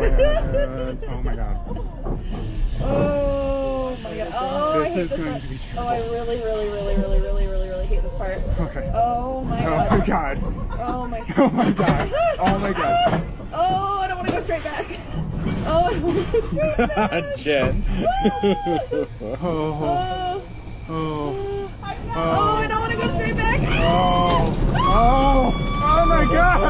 Oh, oh my god. Oh my god. Oh, I This hate is this going part. to be Oh, I really, really, really, really, really, really, really hate this part. Okay. Oh my Oh god. my god. Oh my god. Oh my god. Oh my god. Oh, I don't want to go straight back. Oh, I want to go straight back. Jen. Oh. Oh, Oh. oh, I don't want to go straight back. Oh. Oh. Oh my god.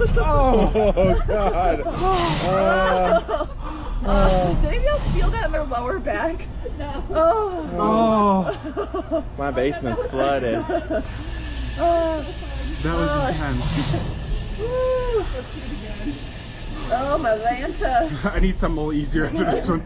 Oh god. Uh, did anybody else feel that in their lower back? No. Oh. Oh. My basement's flooded. Oh. That was intense. Oh, my Lanta. I need something a little easier after this one.